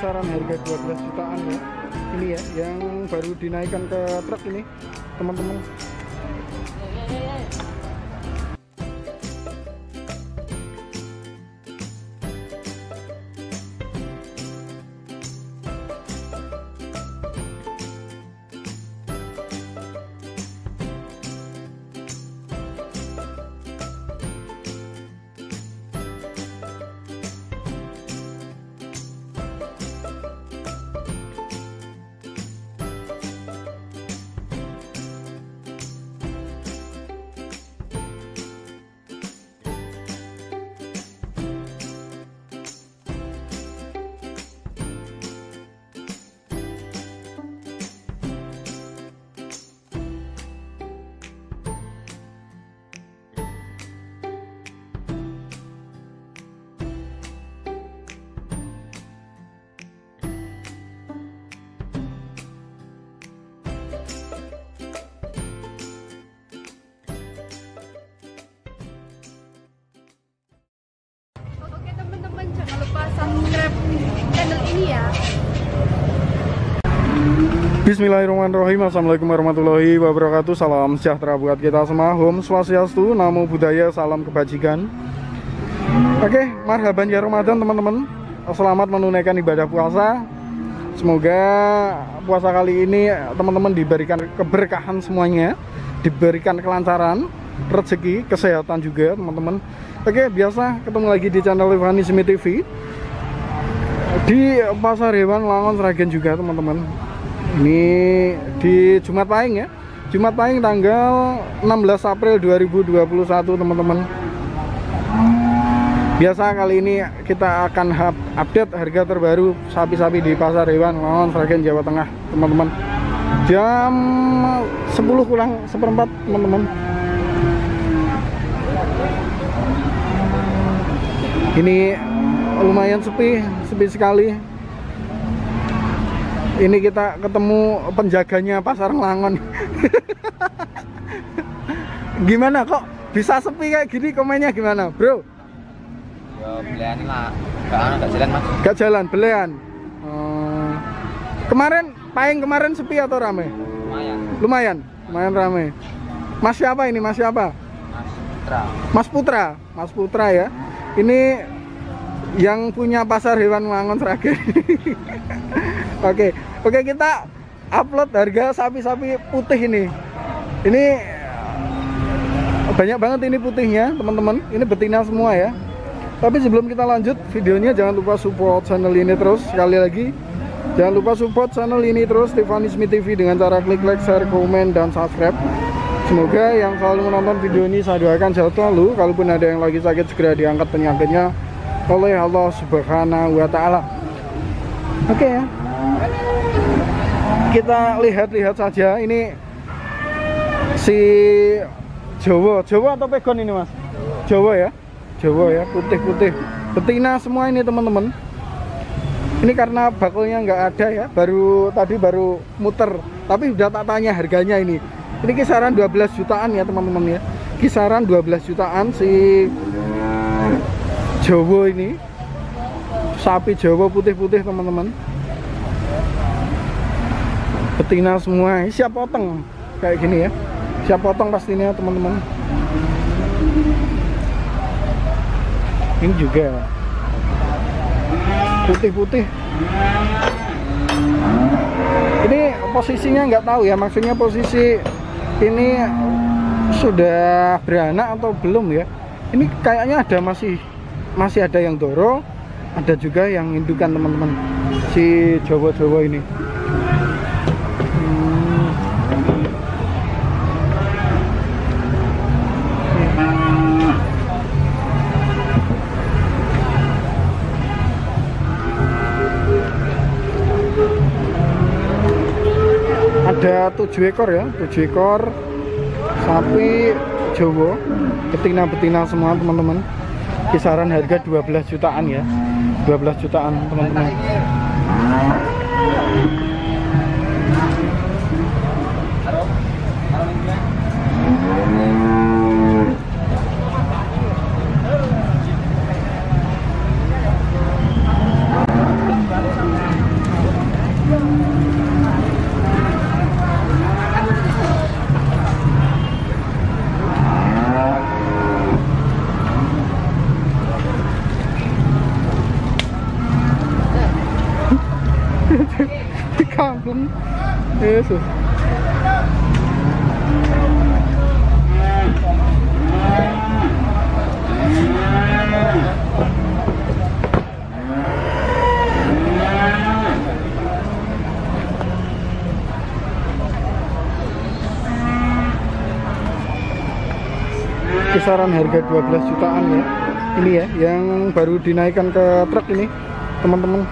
kisaran harga 12 jutaan ya. Ini ya yang baru dinaikkan ke truk ini teman-teman channel ini ya. Bismillahirrahmanirrahim. Assalamualaikum warahmatullahi wabarakatuh. Salam sejahtera buat kita semua. Home Swastiastu, Namo Buddhaya, Salam Kebajikan. Oke, marhaban ya Ramadan teman-teman. Selamat menunaikan ibadah puasa. Semoga puasa kali ini teman-teman diberikan keberkahan semuanya Diberikan kelancaran, rezeki, kesehatan juga teman-teman. Oke, biasa ketemu lagi di channel Ivani Simi TV Di Pasar Hewan Langon Sragen juga teman-teman. Ini di Jumat Pahing ya. Jumat Pahing tanggal 16 April 2021 teman-teman. Biasa kali ini kita akan up- update harga terbaru sapi-sapi di pasar hewan Lawan Sragen Jawa Tengah teman-teman. Jam 10 kurang seperempat teman-teman. Ini lumayan sepi, sepi sekali ini kita ketemu penjaganya pasar Langon gimana kok bisa sepi kayak gini komennya gimana bro Ya belian lah. Gak gak jalan mas. gak jalan belian Hmm. kemarin paling kemarin sepi atau rame Lumayan. lumayan lumayan rame mas siapa ini mas siapa Mas Putra. mas Putra mas Putra ya ini yang punya pasar hewan Langon Sragen oke oke kita upload harga sapi-sapi putih ini. Ini banyak banget ini putihnya teman-teman. Ini betina semua ya. Tapi sebelum kita lanjut videonya jangan lupa support channel ini terus sekali lagi. Jangan lupa support channel ini terus Tiffany Smith TV dengan cara klik like, share, komen, dan subscribe. Semoga yang selalu menonton video ini saya doakan sehat selalu. Kalaupun ada yang lagi sakit segera diangkat penyakitnya oleh Allah Subhanahu wa taala. Oke ya. Kita lihat-lihat saja ini si Jawa, Jawa atau pegon ini, Mas? Jawa ya. Jawa ya, putih-putih. Betina semua ini, teman-teman. Ini karena bakulnya nggak ada ya, baru tadi baru muter. Tapi udah tak tanya harganya ini. Ini kisaran 12 jutaan ya, teman-teman ya. Kisaran 12 jutaan si Jawa ini. Sapi Jawa putih-putih teman-teman. Betina semua. Ini siap potong. Kayak gini ya. Siap potong pastinya teman-teman. Ini juga. Putih-putih. Ini posisinya nggak tahu ya. Maksudnya posisi ini sudah beranak atau belum ya? Ini kayaknya ada masih masih ada yang doro ada juga yang indukan teman-teman si Jawa-Jawa ini. Ada tujuh ekor ya tujuh ekor sapi Jowo betina-betina semua teman-teman kisaran harga 12 jutaan ya. 12 jutaan teman-teman kisaran harga 12 jutaan ya. Ini ya yang baru dinaikkan ke truk ini teman-teman.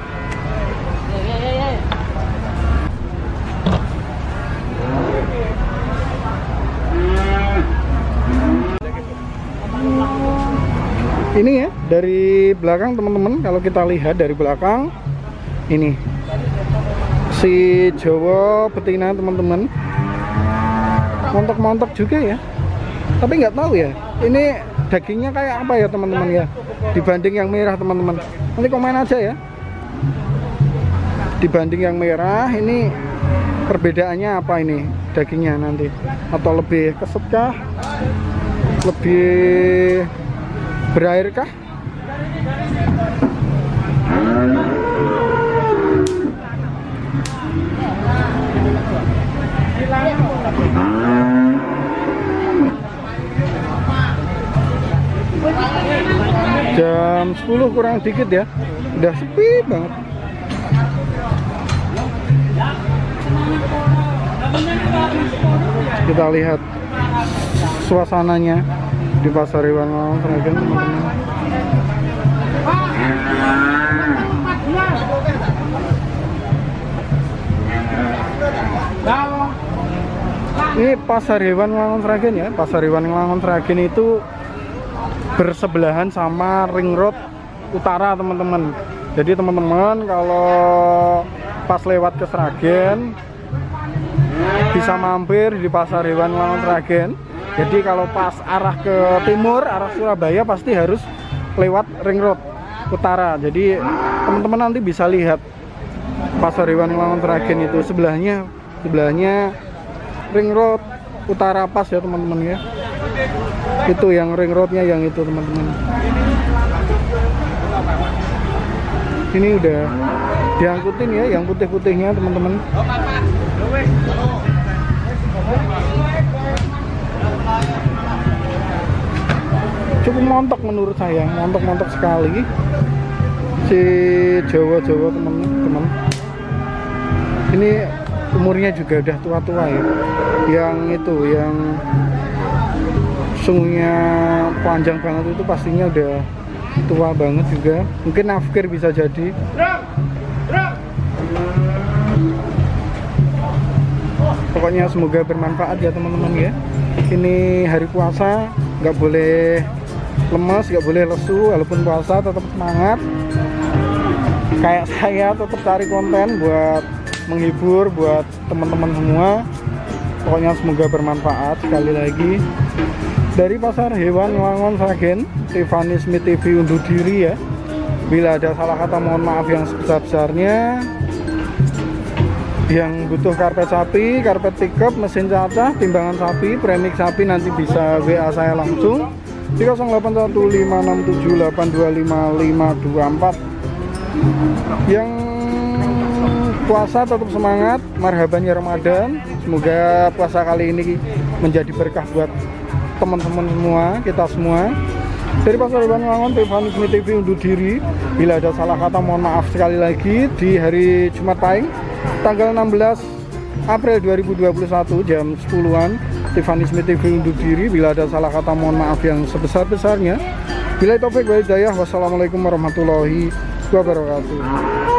Ini ya dari belakang teman-teman. Kalau kita lihat dari belakang ini. Si Jawa betina teman-teman. Montok-montok juga ya. Tapi nggak tahu ya ini dagingnya kayak apa ya teman-teman ya? Dibanding yang merah teman-teman. Nanti komen aja ya. Dibanding yang merah ini perbedaannya apa ini dagingnya nanti? Atau lebih keset kah? Lebih berair kah jam 10 kurang dikit ya. Udah sepi banget. Kita lihat suasananya di pasar Iwan Sragen teman-teman. Ini pasar hewan Langon Sragen ya. Pasar hewan Langon Sragen itu bersebelahan sama ring road utara teman-teman. Jadi teman-teman kalau pas lewat ke Sragen bisa mampir di pasar hewan Langon Sragen. Jadi kalau pas arah ke timur arah Surabaya pasti harus lewat ring road utara. Jadi teman-teman nanti bisa lihat pasar hewan Langon Sragen itu sebelahnya sebelahnya ring road utara pas ya teman-teman ya itu yang ring roadnya yang itu teman-teman. Ini udah diangkutin ya yang putih-putihnya teman-teman. Cukup montok menurut saya montok-montok sekali. Si Jawa-Jawa teman-teman. Ini umurnya juga udah tua-tua ya. Yang itu yang sungguhnya panjang banget itu pastinya udah tua banget juga. Mungkin nafkir bisa jadi. Pokoknya semoga bermanfaat ya teman-teman ya. Ini hari puasa nggak boleh lemas nggak boleh lesu walaupun puasa tetap semangat. Kayak saya tetap cari konten buat menghibur buat teman-teman semua. Pokoknya semoga bermanfaat sekali lagi dari pasar hewan Wangon Sragen Tiffany Smith TV undur diri ya. Bila ada salah kata mohon maaf yang sebesar-besarnya. Yang butuh karpet sapi, karpet pickup, mesin cacah, timbangan sapi, premik sapi nanti bisa WA saya langsung. di 081567825524 yang puasa tetap semangat marhaban ya Ramadan. Semoga puasa kali ini menjadi berkah buat teman-teman semua kita semua. Dari Pasar Wangon Tiffany Smith TV undur diri. Bila ada salah kata mohon maaf sekali lagi. Di hari Jumat Pahing tanggal 16 April 2021 jam 10-an Tiffany Smith TV undur diri. Bila ada salah kata mohon maaf yang sebesar-besarnya. Bila wa hidayah wassalamualaikum warahmatullahi wabarakatuh